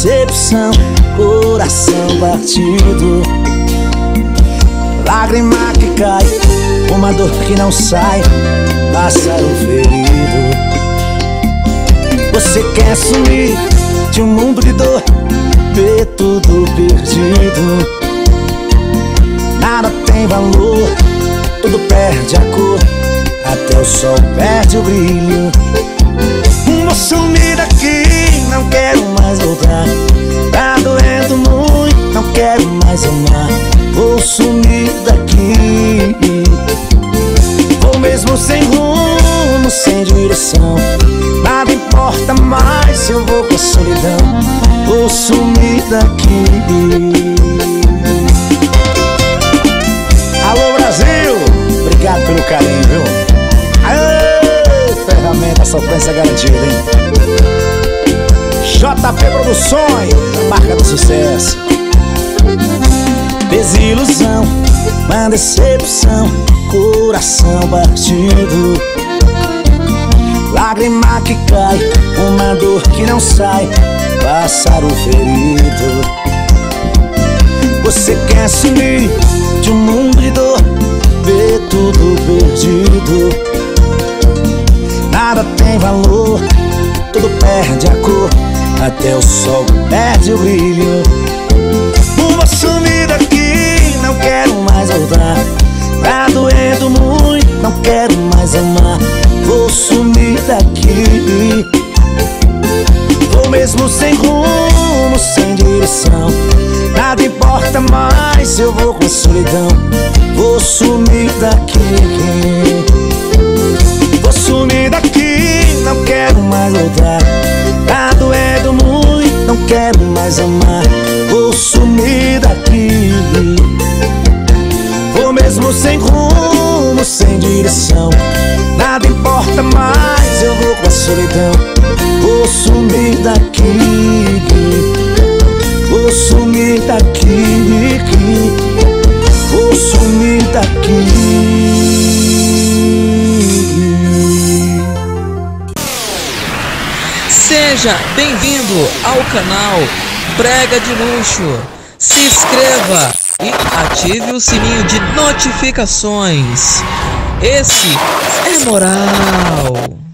Decepção, coração partido. Lágrima que cai, uma dor que não sai, pássaro ferido. Você quer sumir de um mundo de dor, ver tudo perdido. Nada tem valor, tudo perde a cor, até o sol perde o brilho. Vou sumir daqui, não quero mais voltar. Tá doendo muito, não quero mais amar. Vou sumir daqui. Vou mesmo sem rumo, sem direção. Nada importa mais se eu vou com a solidão. Vou sumir daqui. Alô Brasil, obrigado pelo carinho, viu? Aê, ferramenta sofrência garantida, hein? JP Produções, marca do sucesso. Desilusão, uma decepção, coração partido. Lágrima que cai, uma dor que não sai, pássaro ferido. Você quer sumir de um mundo de dor, ver tudo perdido. Nada tem valor, tudo perde a cor, até o sol perde o brilho. Vou sumir daqui, não quero mais voltar. Tá doendo muito, não quero mais amar. Vou sumir daqui. Vou mesmo sem rumo, sem direção. Nada importa mais eu vou com solidão. Vou sumir daqui. Vou sumir daqui, não quero mais voltar. Tá não quero mais amar. Vou sumir daqui. Vou mesmo sem rumo, sem direção. Nada importa mais, eu vou com a solidão. Vou sumir daqui. Vou sumir daqui. Vou sumir daqui. Seja bem-vindo ao canal Prega de Luxo. Se inscreva e ative o sininho de notificações. Esse é moral.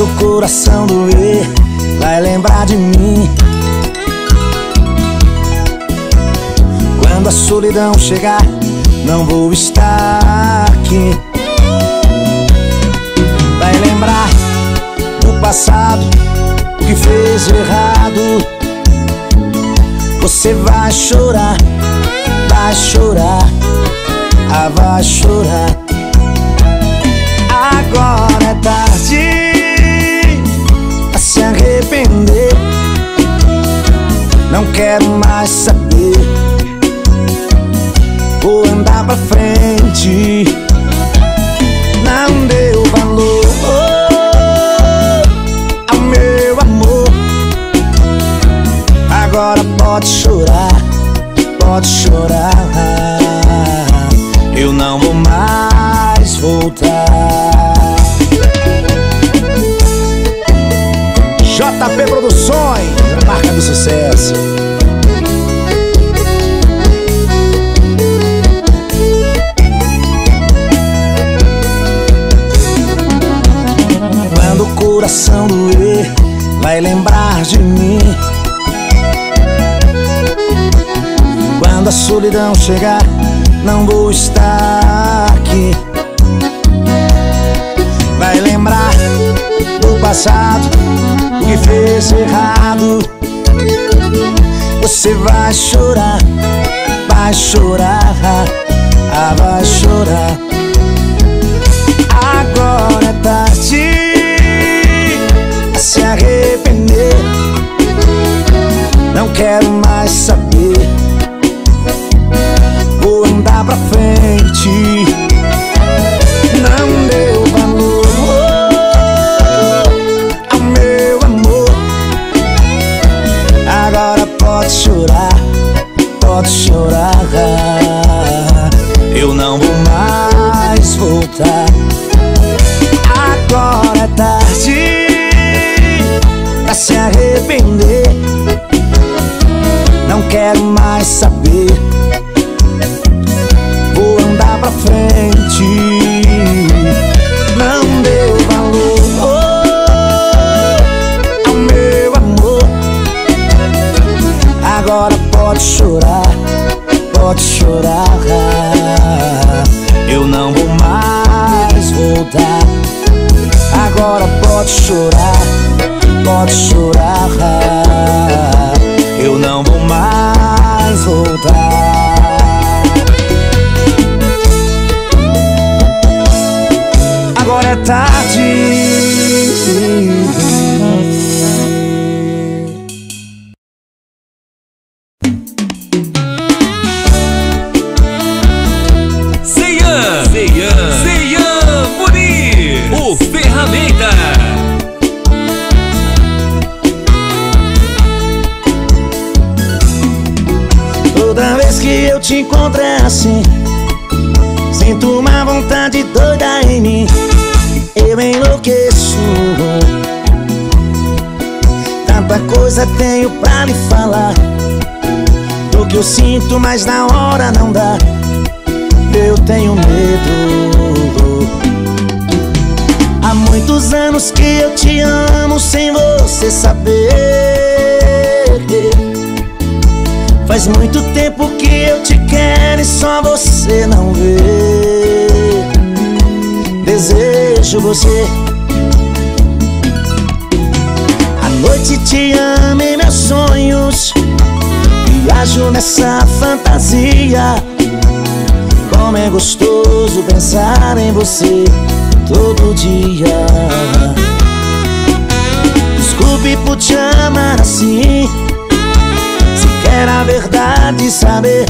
Quando o coração doer, vai lembrar de mim. Quando a solidão chegar, não vou estar aqui. Vai lembrar do passado, o que fez errado. Você vai chorar, vai chorar, ah, vai chorar. Agora é tarde arrepender. Não quero mais saber. Vou andar pra frente. Não deu valor ao meu amor. Agora pode chorar, pode chorar. Eu não vou mais voltar. JP Produções, a marca do sucesso. Quando o coração doer, vai lembrar de mim. Quando a solidão chegar, não vou estar aqui. Vai lembrar passado, o que fez errado. Você vai chorar, vai chorar, ah, vai chorar. Agora é tarde a se arrepender. Não quero mais saber. tarde pra se arrepender. Não quero mais saber. Vou andar pra frente. Não deu valor oh, ao meu amor. Agora pode chorar, pode chorar. Eu não vou mais voltar. Agora pode chorar, pode chorar. Eu não vou mais voltar. Agora é tarde. Seian, Seian, te encontro é assim. Sinto uma vontade doida em mim. Eu enlouqueço. Tanta coisa tenho pra lhe falar. Do que eu sinto, mas na hora não dá. Eu tenho medo. Há muitos anos que eu te amo sem você saber Faz muito tempo que eu te quero e só você não vê. Desejo você. À noite te amo em meus sonhos. Viajo nessa fantasia. Como é gostoso pensar em você todo dia. Desculpe por te amar assim Quer a verdade saber.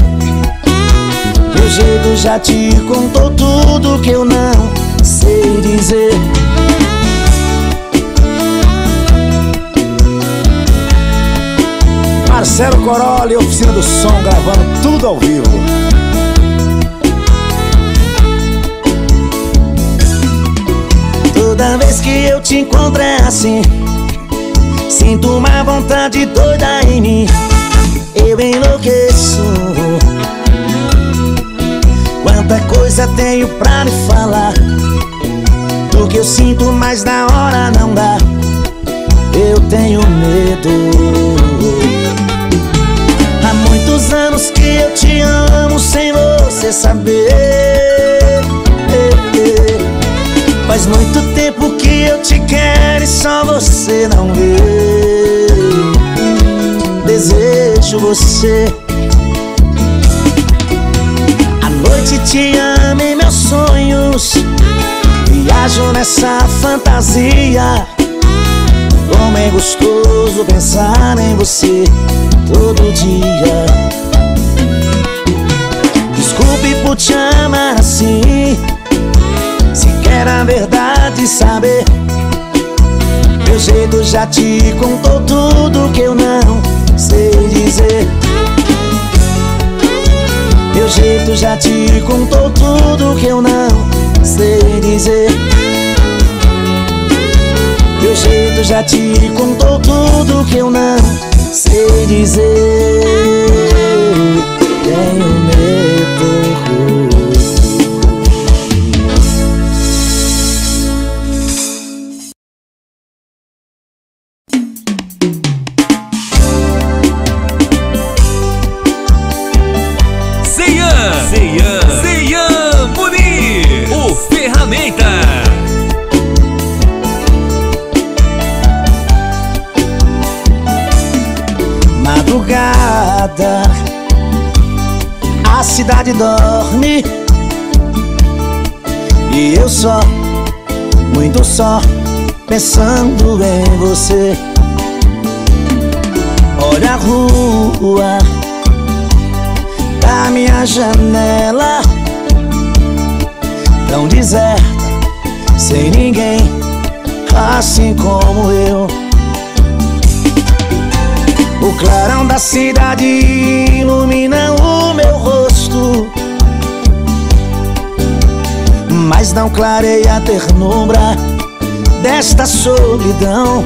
Meu jeito já te contou tudo que eu não sei dizer. Marcelo Coroli, oficina do som, gravando tudo ao vivo. Toda vez que eu te encontro é assim. Sinto uma vontade doida em mim eu enlouqueço. Quanta coisa tenho pra lhe falar. Do que eu sinto, mas na hora não dá. Eu tenho medo. Há muitos anos que eu te amo sem você saber. Faz muito tempo que eu te quero e só você não vê desejo você. À noite te amo em meus sonhos. Viajo nessa fantasia. Como é gostoso pensar em você todo dia. Desculpe por te amar assim. Se quer a verdade saber. Meu jeito já te contou tudo que eu não sei dizer. Meu jeito já te contou tudo que eu não sei dizer. Meu jeito já te contou tudo que eu não sei dizer. Tenho medo Cidade dorme. E eu só, muito só Pensando em você. Olha a rua Da minha janela. Tão deserta Sem ninguém Assim como eu. O clarão da cidade ilumina o meu rosto Mas não clareia a ternura desta solidão.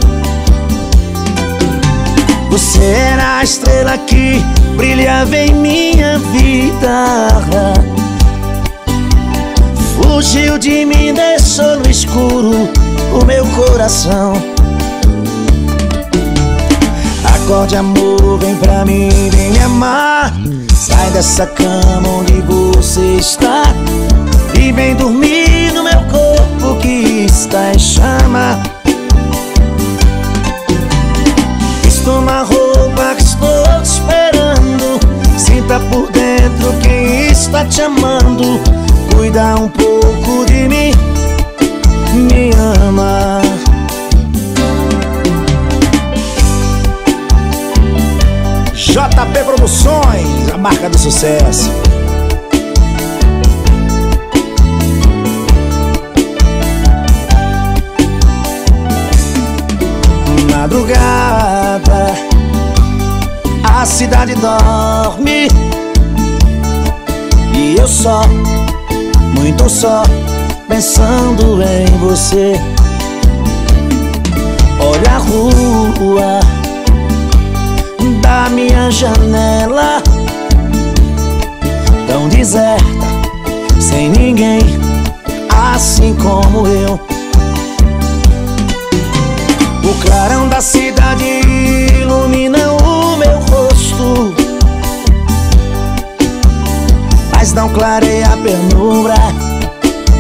Você era a estrela que brilhava em minha vida. Fugiu de mim, deixou no escuro o meu coração. Acorde amor, vem pra mim, vem me amar Sai dessa cama onde você está E vem dormir no meu corpo que está em chama. Visto uma roupa que estou te esperando. Sinta por dentro quem está te amando. Cuida um pouco de mim Me ama. JP Produções, a marca do sucesso. Madrugada, a cidade dorme. E eu só, muito só, pensando em você. Olha a rua da minha janela deserta, sem ninguém, assim como eu. O clarão da cidade ilumina o meu rosto Mas não clareia a penumbra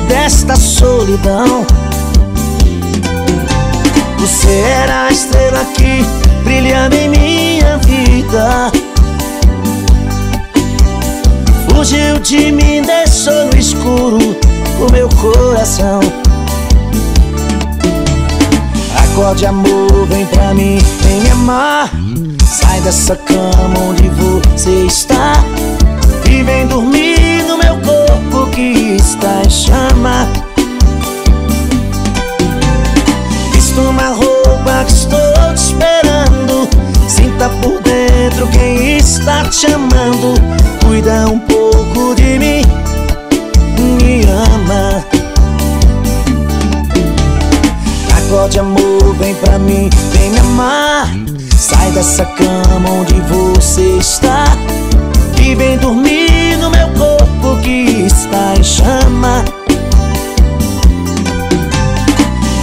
desta solidão. Você era a estrela que brilhando em minha vida Fugiu de mim, deixou no escuro o meu coração. Acorde amor, vem pra mim, vem me amar. Sai dessa cama onde você está. E vem dormir no meu corpo que está em chama. Visto uma roupa que estou te esperando. Sinta por dentro quem está te amando. Cuida um pouco mim, vem me amar. Sai dessa cama onde você está. E vem dormir no meu corpo que está em chama.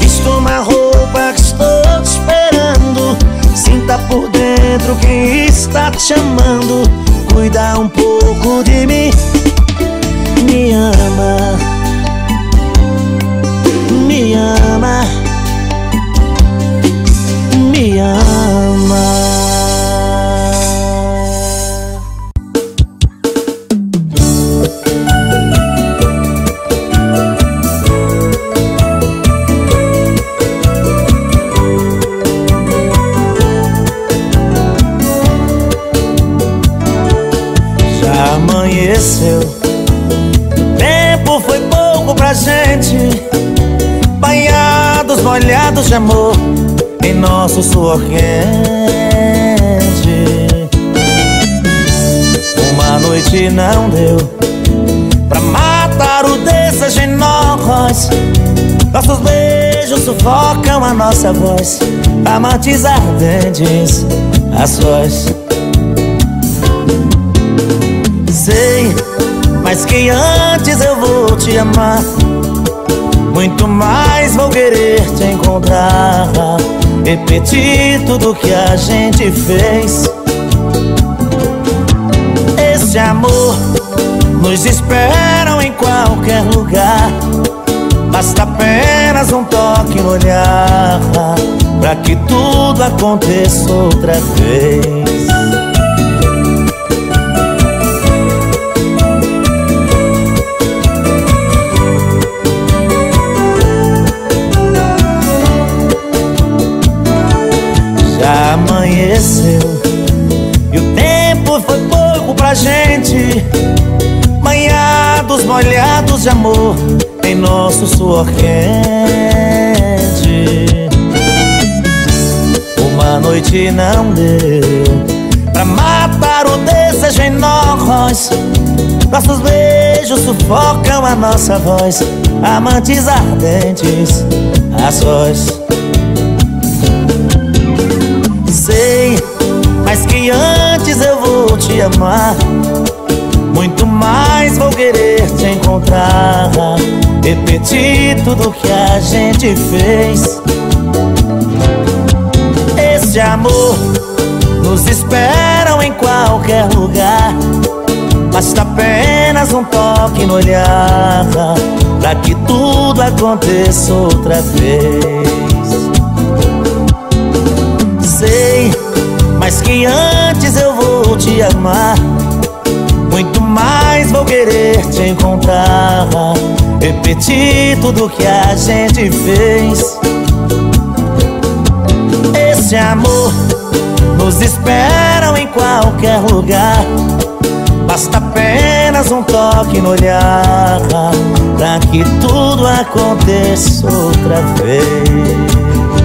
Visto uma roupa que estou te esperando. Sinta por dentro quem está te amando Cuida um pouco de mim Me ama de amor Em nosso suor quente Uma noite não deu Pra matar o desejo em nós. Nossos beijos sufocam a nossa voz. Amantes ardentes, a sós. Sei, mas que antes eu vou te amar. Muito mais vou querer Repetir tudo que a gente fez. Esse amor nos esperam em qualquer lugar. Basta apenas um toque no olhar Pra que tudo aconteça outra vez E o tempo foi pouco pra gente. Banhados, molhados de amor Em nosso suor quente. Uma noite não deu Pra matar o desejo em nós. Nossos beijos sufocam a nossa voz. Amantes ardentes, a sós Mas que antes eu vou te amar. Muito mais vou querer te encontrar. Repetir tudo que a gente fez. Esse amor nos esperam em qualquer lugar. Basta apenas um toque no olhar Pra que tudo aconteça outra vez. Sei, mas que antes eu vou te amar. Muito mais vou querer te encontrar. Repetir tudo que a gente fez. Esse amor nos esperam em qualquer lugar. Basta apenas um toque no olhar Pra que tudo aconteça outra vez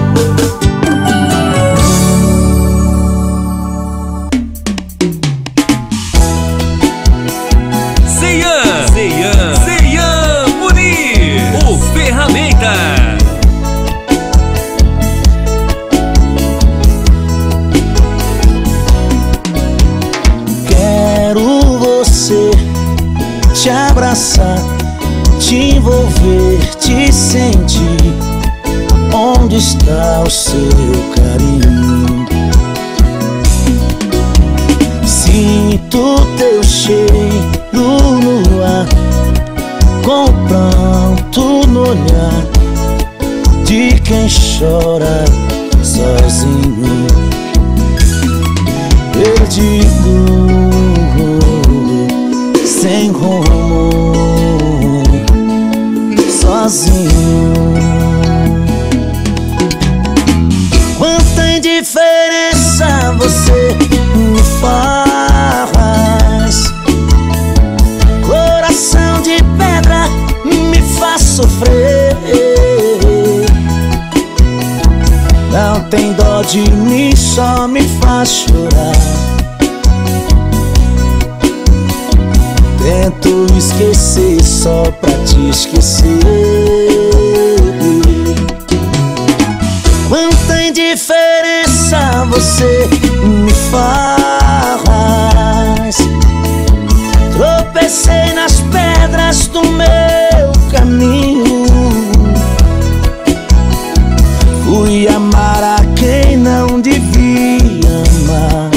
sofrer. Não tem dó de mim, só me faz chorar. Tento esquecer só pra te esquecer. Quanta indiferença você me faz. Tropecei nas pedras do meu caminho. Fui amar a quem não devia amar.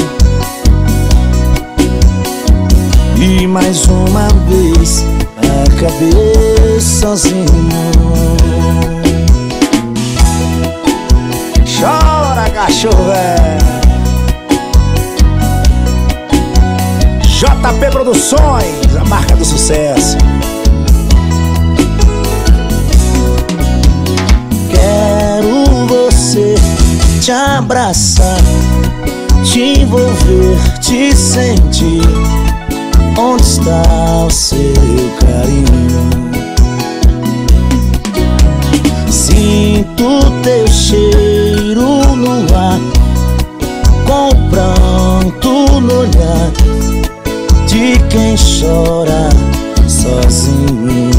E mais uma vez acabei sozinho. Chora, cachorro JP Produções, a marca do sucesso Quero você te abraçar, te envolver, te sentir. Onde está o seu carinho? Sinto teu cheiro no ar, com o pranto no olhar de quem chora sozinho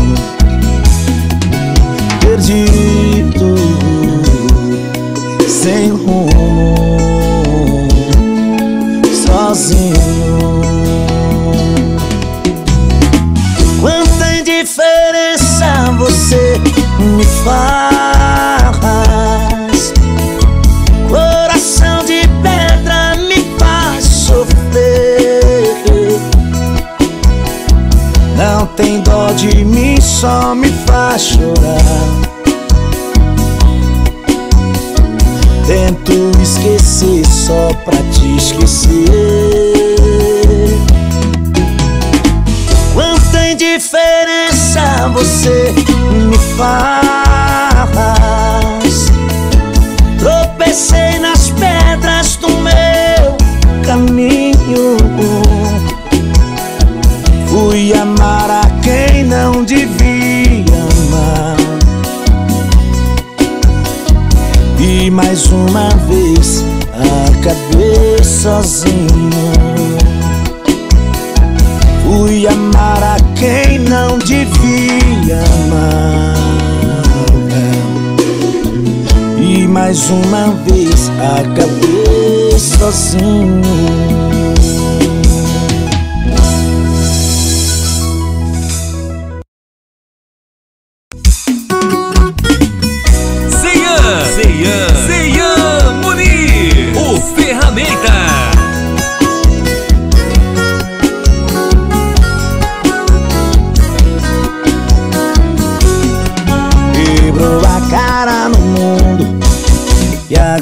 perdido, sozinho. Me uma vez acabei sozinho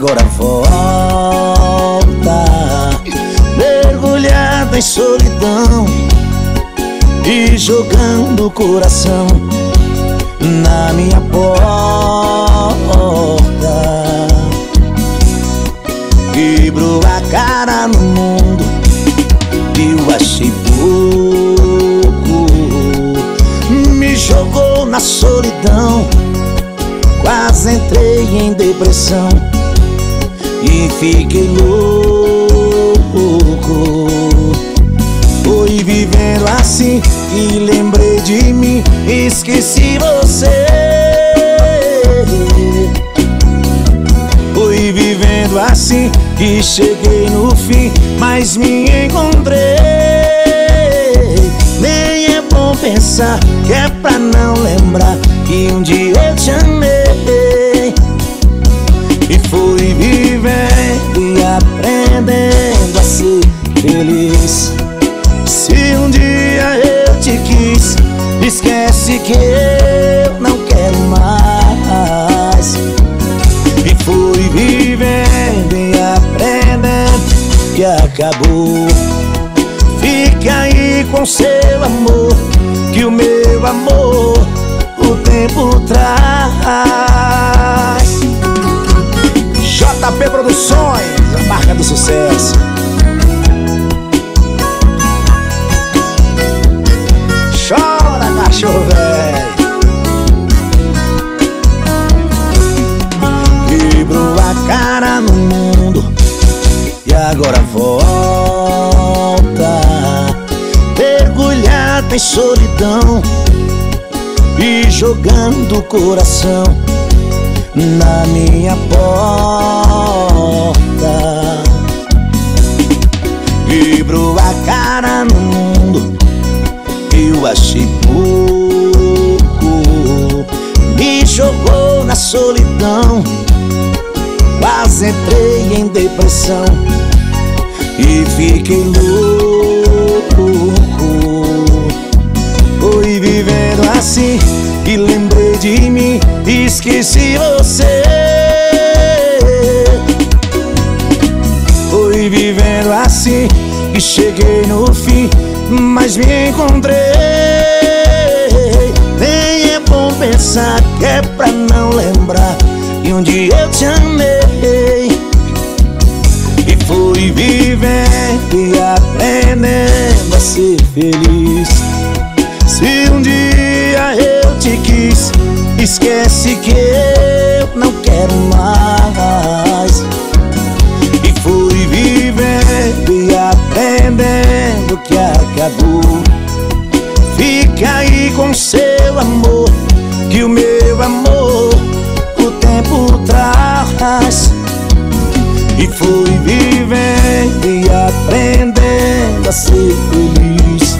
agora volta Mergulhada em solidão e jogando o coração na minha porta. Quebrou a cara no mundo e eu achei pouco. Me jogou na solidão Quase entrei em depressão E fiquei louco. Fui vivendo assim e lembrei de mim Esqueci você. Fui vivendo assim e cheguei no fim Mas me encontrei. Nem é bom pensar que é pra não lembrar Que um dia eu te amei ser feliz. Se um dia eu te quis Esquece que eu não quero mais. E fui vivendo e aprendendo que acabou. Fica aí com seu amor Que o meu amor o tempo traz. JP Produções, a marca do sucesso jogando o coração Na minha porta. Quebrou a cara no mundo Eu achei pouco. Me jogou na solidão Quase entrei em depressão E fiquei louco e Esqueci você. Fui vivendo assim E cheguei no fim Mas me encontrei. Nem é bom pensar que é pra não lembrar E um dia eu te amei. E fui vivendo e aprendendo a ser feliz. Se um dia eu te quis Esquece acabou Fica aí com seu amor Que o meu amor o tempo traz. E fui vivendo e aprendendo a ser feliz.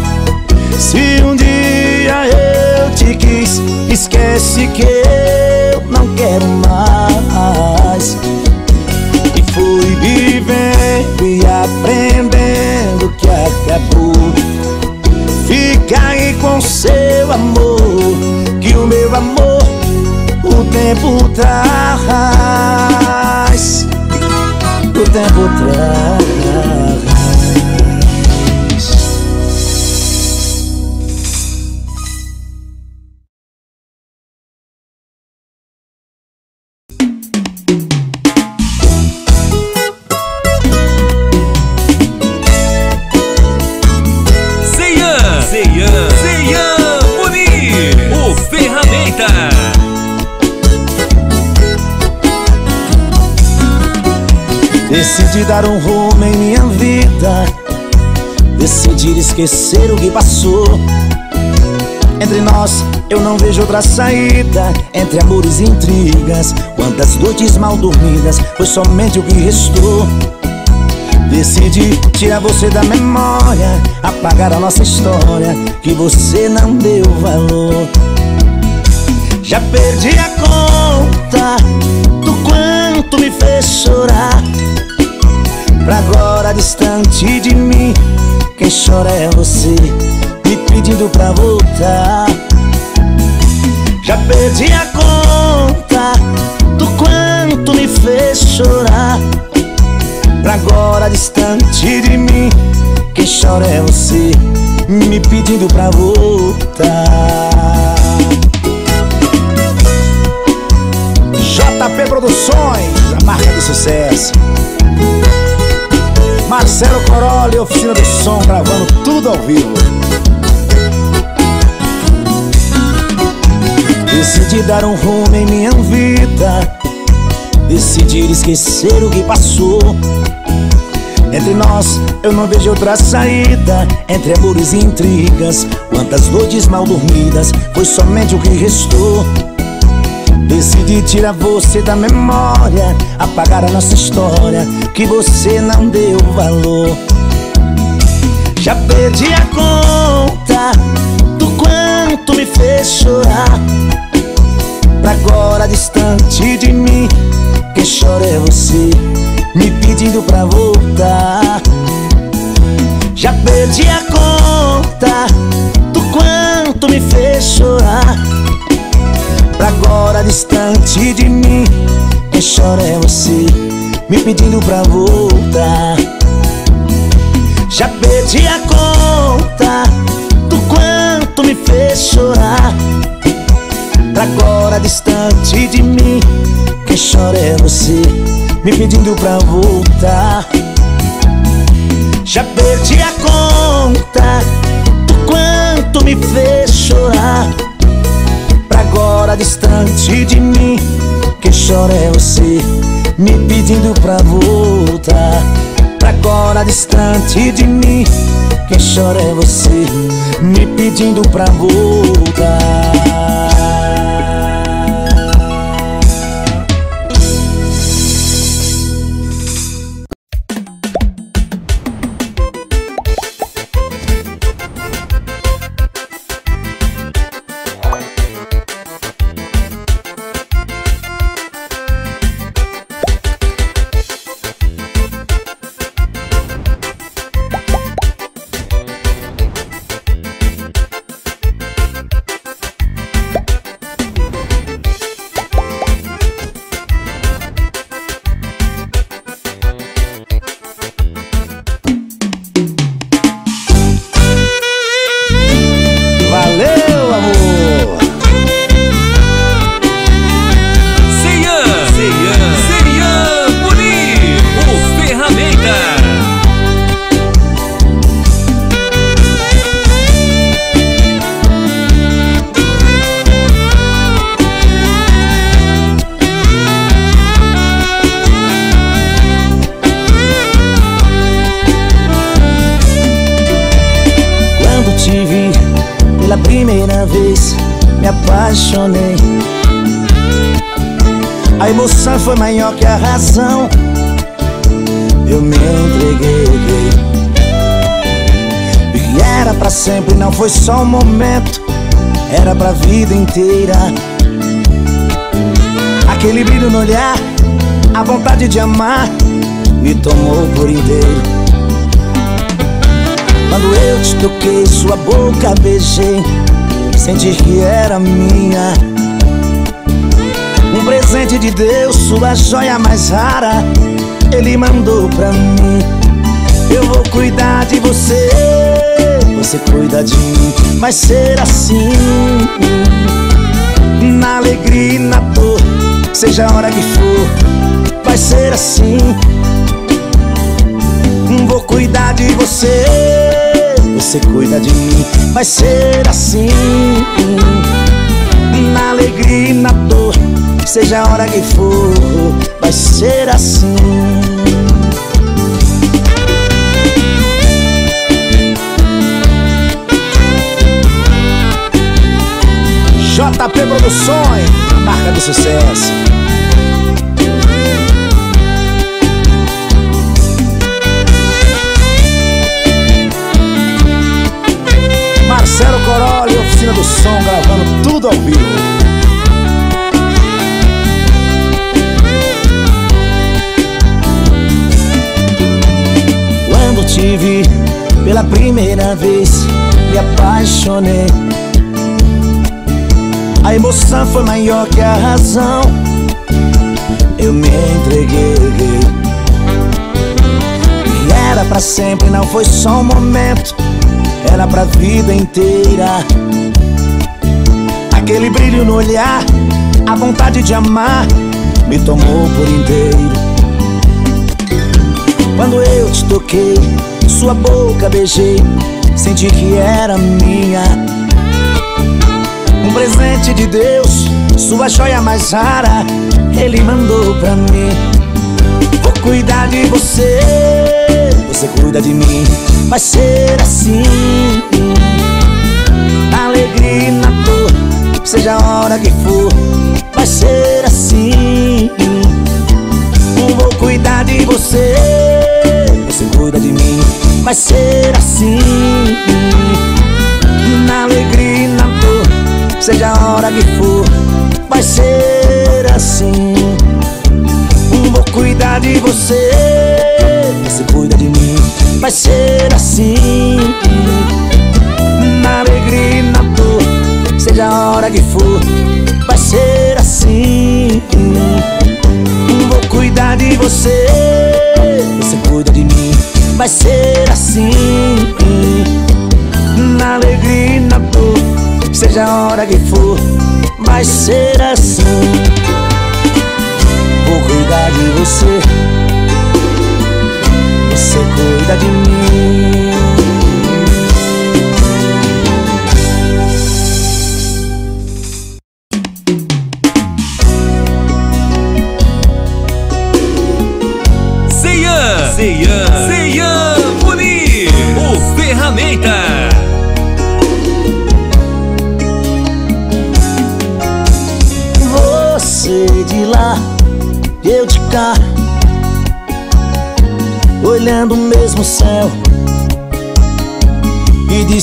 Se um dia eu te quis Esquece que eu não quero mais. E fui vivendo e aprendendo que acabou Aí com seu amor Que o meu amor o tempo traz. O tempo traz Decidi dar um rumo em minha vida. Decidir esquecer o que passou. Entre nós eu não vejo outra saída. Entre amores e intrigas Quantas noites mal dormidas Foi somente o que restou. Decidi tirar você da memória Apagar a nossa história Que você não deu valor. Já perdi a conta Do quanto me fez chorar Pra agora distante de mim Quem chora é você Me pedindo pra voltar. Já perdi a conta Do quanto me fez chorar. Pra agora distante de mim Quem chora é você Me pedindo pra voltar. JP Produções, a marca do sucesso Marcelo Coroli, oficina do som, gravando tudo ao vivo. Decidi dar um rumo em minha vida. Decidir esquecer o que passou. Entre nós eu não vejo outra saída Entre amores e intrigas Quantas noites mal dormidas Foi somente o que restou Decidi tirar você da memória Apagar a nossa história Que você não deu valor. Já perdi a conta Do quanto me fez chorar. Pra agora distante de mim Quem chora é você Me pedindo pra voltar. Já perdi a conta Do quanto me fez chorar agora distante de mim. Quem chora é você Me pedindo pra voltar. Já perdi a conta Do quanto me fez chorar. Agora distante de mim. Quem chora é você Me pedindo pra voltar. Já perdi a conta Do quanto me fez chorar agora distante de mim. Quem chora é você Me pedindo pra voltar. Pra agora distante de mim. Quem chora é você Me pedindo pra voltar apaixonei. A emoção foi maior que a razão. Eu me entreguei. E era pra sempre, não foi só um momento. Era pra vida inteira. Aquele brilho no olhar A vontade de amar Me tomou por inteiro. Quando eu te toquei, sua boca beijei Sentir que era minha. Um presente de Deus, sua joia mais rara Ele mandou pra mim. Eu vou cuidar de você Você cuida de mim. Vai ser assim Na alegria e na dor Seja a hora que for Vai ser assim. Vou cuidar de você você cuida de mim Vai ser assim. Na alegria e na dor Seja a hora que for Vai ser assim. JP Produções, marca do sucesso do som gravando tudo ao vivo. Quando te vi pela primeira vez, me apaixonei. A emoção foi maior que a razão. Eu me entreguei. E era pra sempre, não foi só um momento era pra vida inteira. Aquele brilho no olhar, a vontade de amar, me tomou por inteiro. Quando eu te toquei, sua boca beijei, senti que era minha. Um presente de Deus, sua joia mais rara, Ele mandou pra mim. Vou cuidar de você, você cuida de mim vai ser assim. Na alegria na dor Seja a hora que for Vai ser assim. Vou cuidar de você. Você cuida de mim Vai ser assim. Na alegria na dor Seja a hora que for Vai ser assim. Vou cuidar de você Você cuida de mim vai ser assim. Na alegria e na dor Seja a hora que for Vai ser assim. Vou cuidar de você. Você cuida de mim Vai ser assim. Na alegria e na dor Seja a hora que for Vai ser assim. Vou cuidar de você você cuida de mim.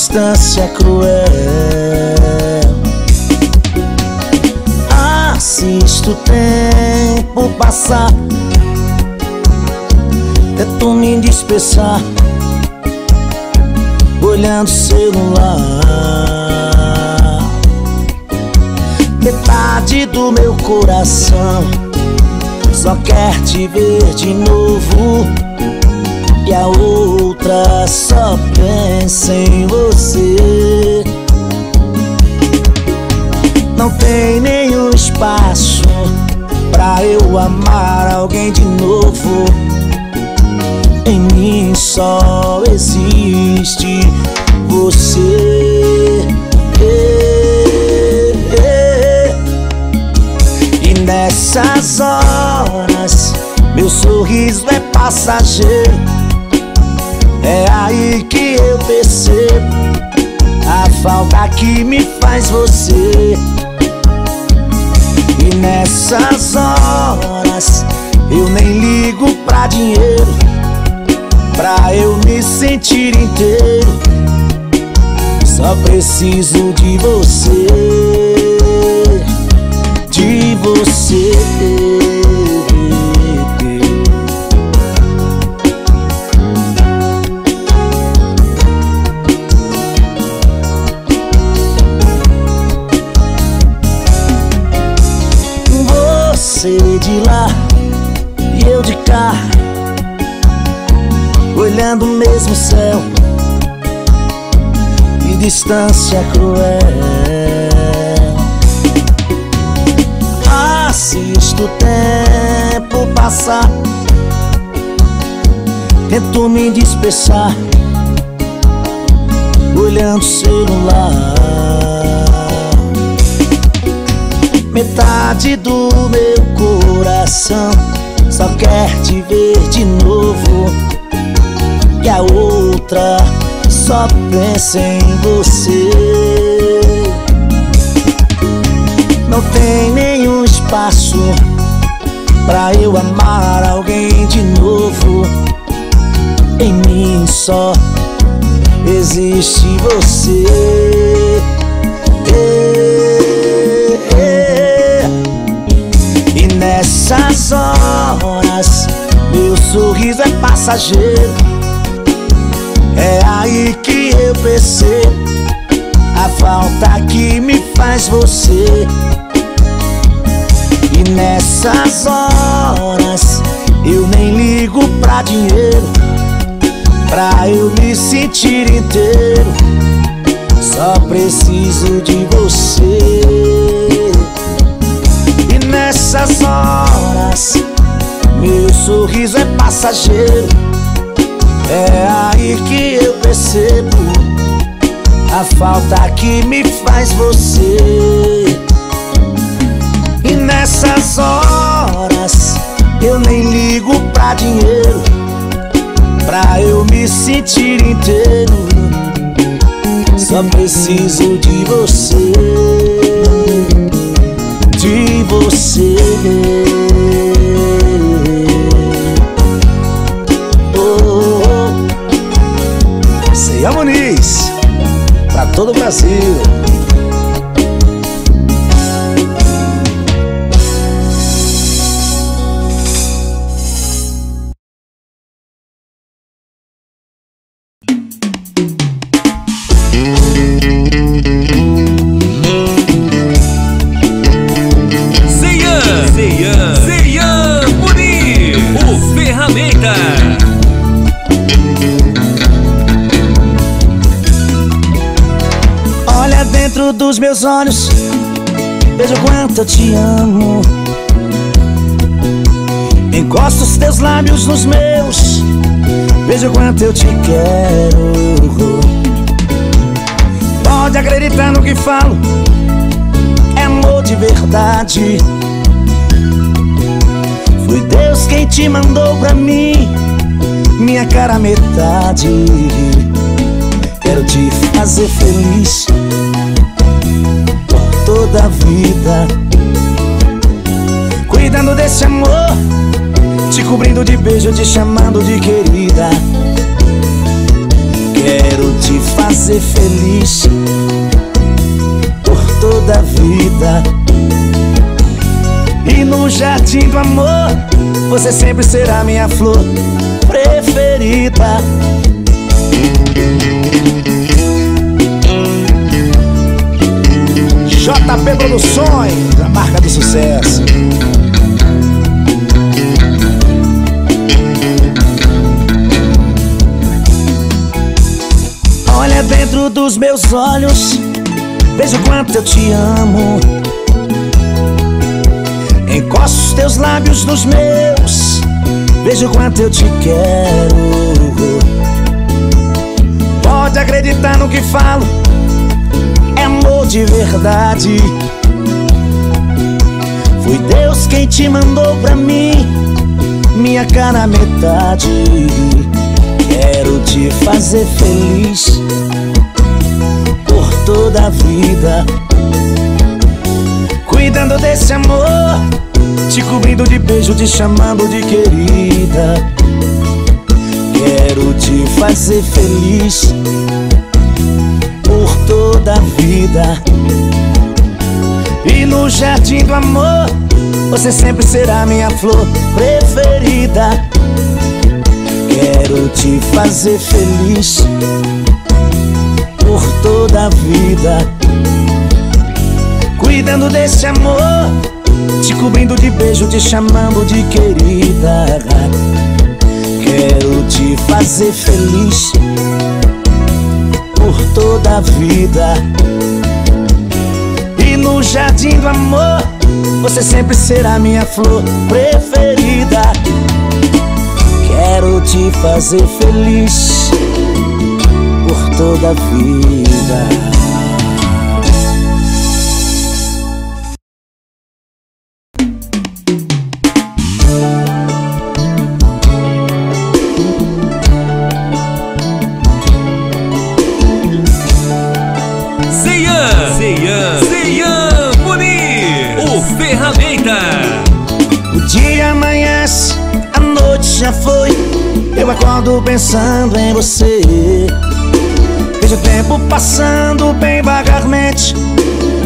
Distância cruel. Assisto o tempo passar, tento me dispersar, olhando o celular. Metade do meu coração só quer te ver de novo e a outra só pensa em você. Não tem nenhum espaço pra eu amar alguém de novo. Em mim só existe você. E nessas horas, meu sorriso é passageiro. É aí que eu percebo A falta que me faz você. E nessas horas Eu nem ligo pra dinheiro Pra eu me sentir inteiro. Só preciso de você De você de lá e eu de cá. Olhando o mesmo céu E distância cruel. Assisto o tempo passar Tento me dispersar Olhando o celular Metade do meu coração. Só quer te ver de novo. E a outra só pensa em você. Não tem nenhum espaço Pra eu amar alguém de novo. Em mim só existe você sorriso é passageiro. É aí que eu percebo a falta que me faz você. E nessas horas eu nem ligo pra dinheiro, pra eu me sentir inteiro. Só preciso de você. Nessas horas. Meu sorriso é passageiro. É aí que eu percebo A falta que me faz você. E nessas horas Eu nem ligo pra dinheiro. Pra eu me sentir inteiro. Só preciso de você Você Ceia Muniz, pra todo o Brasil. Meus olhos, veja o quanto eu te amo. Encosta os teus lábios nos meus, veja o quanto eu te quero. Pode acreditar no que falo, é amor de verdade. Foi Deus quem te mandou pra mim, minha cara metade. Quero te fazer feliz toda vida. Cuidando desse amor, te cobrindo de beijo, te chamando de querida. Quero te fazer feliz por toda a vida. E no jardim do amor, você sempre será minha flor preferida. JP Produções, a marca do sucesso. Olha dentro dos meus olhos, veja o quanto eu te amo. Encosta os teus lábios nos meus, veja o quanto eu te quero. Pode acreditar no que falo, de verdade. Foi Deus quem te mandou pra mim, minha cara metade. Quero te fazer feliz por toda a vida. Cuidando desse amor, te cobrindo de beijo, te chamando de querida. Quero te fazer feliz toda a vida. E no jardim do amor, você sempre será minha flor preferida. Quero te fazer feliz por toda a vida. Cuidando desse amor, te cobrindo de beijo, te chamando de querida. Quero te fazer feliz por toda a vida. E no jardim do amor, você sempre será minha flor preferida. Quero te fazer feliz por toda a vida. Acordo pensando em você. Vejo o tempo passando bem vagarmente.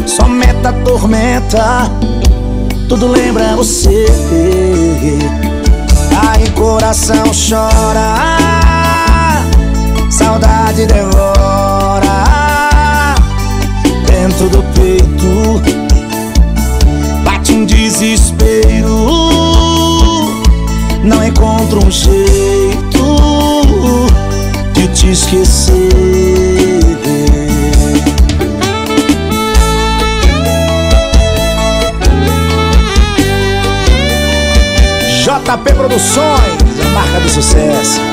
Só meta tormenta, tudo lembra você. Coração coração chora, saudade devora dentro do peito. Bate um desespero, não encontro um jeito de te esquecer. JP Produções, a marca do sucesso.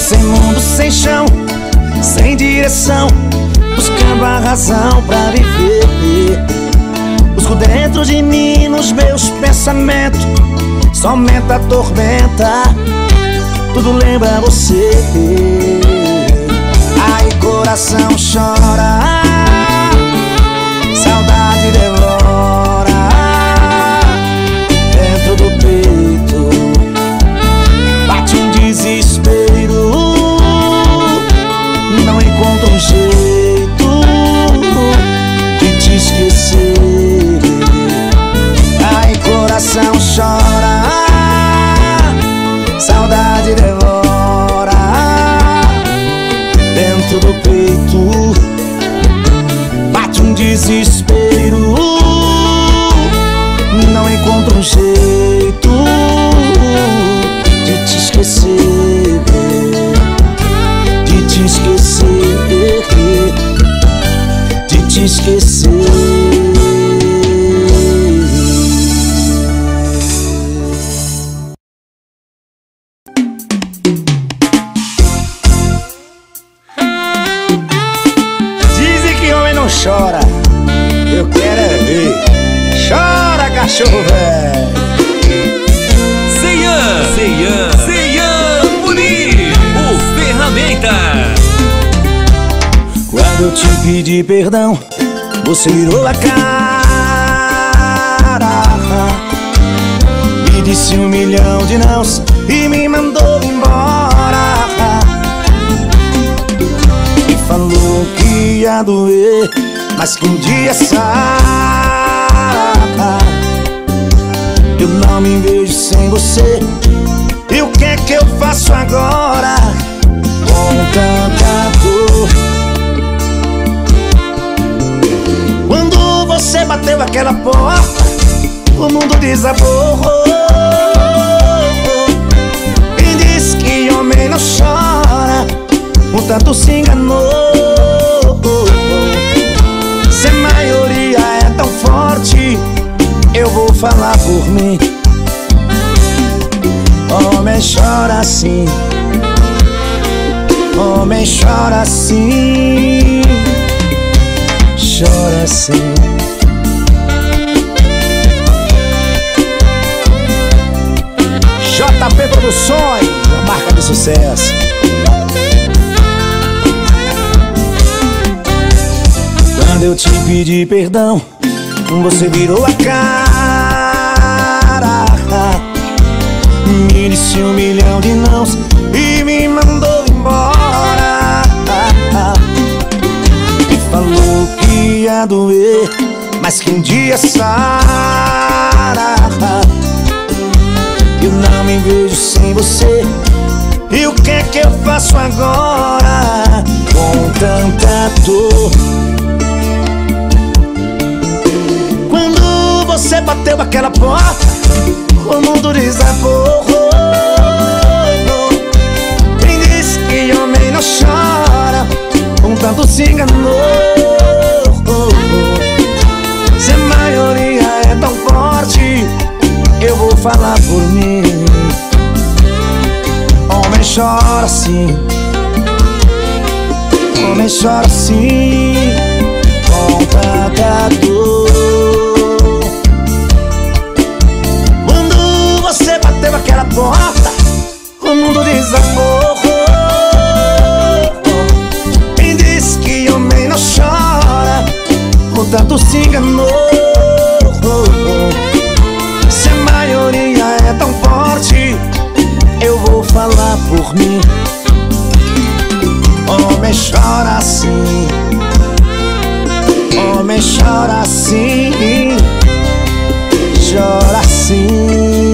Sem mundo, sem chão, sem direção, buscando a razão pra viver. Busco dentro de mim, nos meus pensamentos, somente a tormenta tudo lembra você Ai, coração chora perdão. Você virou a cara. Me disse um milhão de nãos E me mandou embora. E falou que ia doer Mas que um dia sara Eu não me vejo sem você Mundo desabou Quem disse que homem não chora Um tanto se enganou. Se a maioria é tão forte Eu vou falar por mim. Homem chora assim. Homem chora assim. Chora assim JP Produções, a marca de sucesso. Quando eu te pedi perdão Você virou a cara. Me disse um milhão de nãos E me mandou embora. E falou que ia doer Mas que um dia sara Eu não me vejo sem você. E o que é que eu faço agora Com tanta dor? Quando você bateu aquela porta O mundo desabou. Quem disse que homem não chora Um tanto se enganou? Se a chora sim. Homem chora sim. Com tanta dor. Quando você bateu aquela porta O mundo desabou. Quem disse que homem não chora? O tanto se enganou mim Homem chora assim. Homem chora assim. Chora assim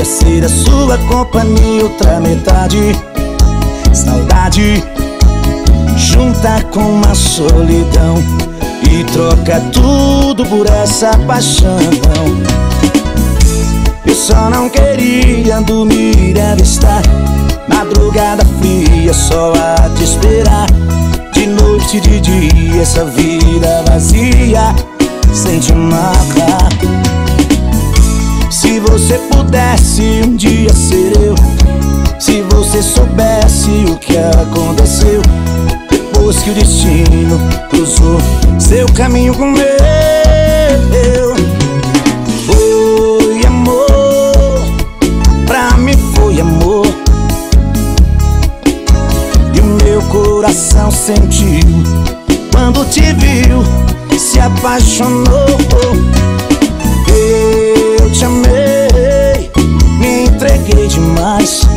dia, ser a sua companhia Outra metade, saudade Junta com uma solidão E troca tudo por essa paixão. Eu só não queria dormir e avistar. Madrugada fria só a te esperar. De noite e de dia essa vida vazia Sem te marcar Se você pudesse um dia ser eu. Se você soubesse o que aconteceu Depois que o destino cruzou seu caminho com meu. Foi amor, pra mim foi amor. E o meu coração sentiu Quando te viu, se apaixonou. Eu te amei, demais.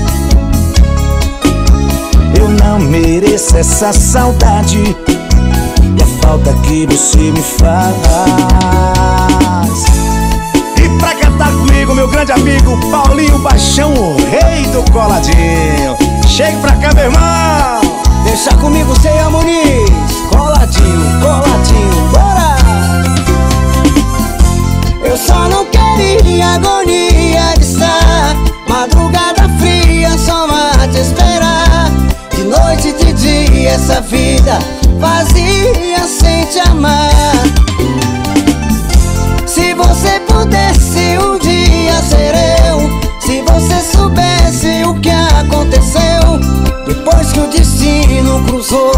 Eu não mereço essa saudade E a falta que você me faz. E pra cantar comigo, meu grande amigo Paulinho Baixão, o rei do coladinho. Chegue pra cá, meu irmão. Deixa comigo sem harmoniz Coladinho, coladinho, bora! Eu só não queria agonia esperar. De noite e de dia essa vida vazia sem te amar. Se você pudesse um dia ser eu Se você soubesse o que aconteceu Depois que o destino cruzou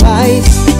você